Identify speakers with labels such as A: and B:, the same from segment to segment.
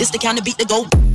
A: It's the kind of beat that go.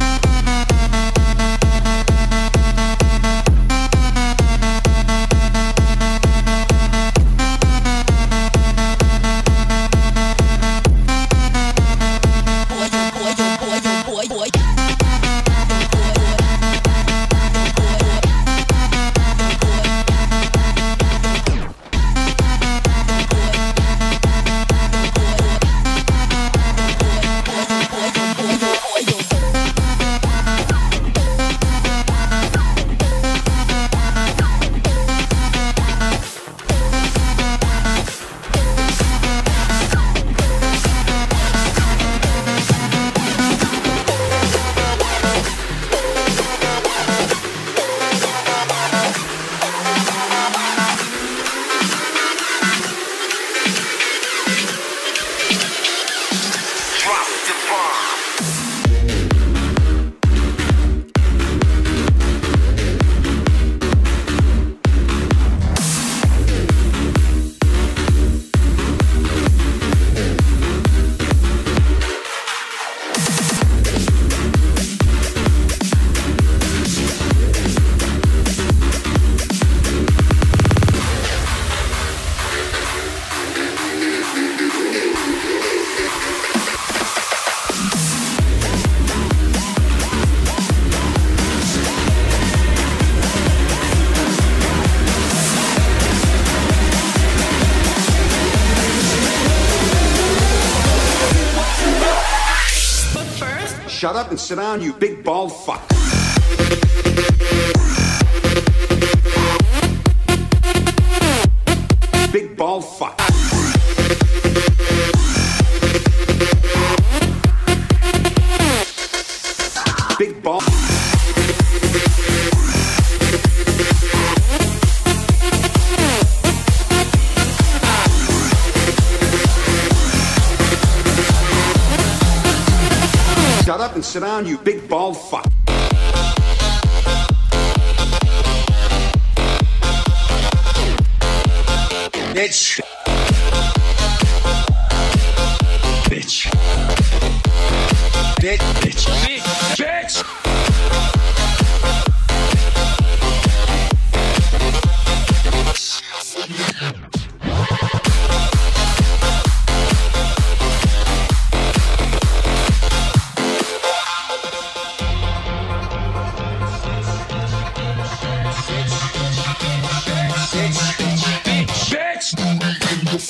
B: Shut up and sit down, you big bald fuck. Big bald fuck. Sit down, you big bald fuck. Bitch. Bitch. Bitch. Bitch.
A: Bitch.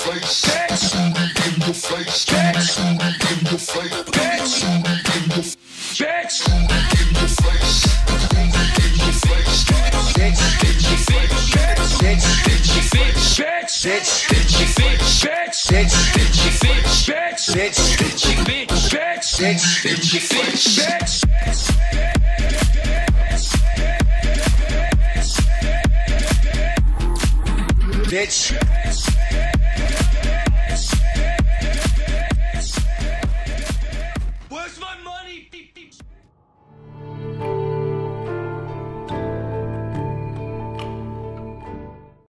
A: face. That's in your face. That's in your face. That's in your face. That's in your face. Bitch.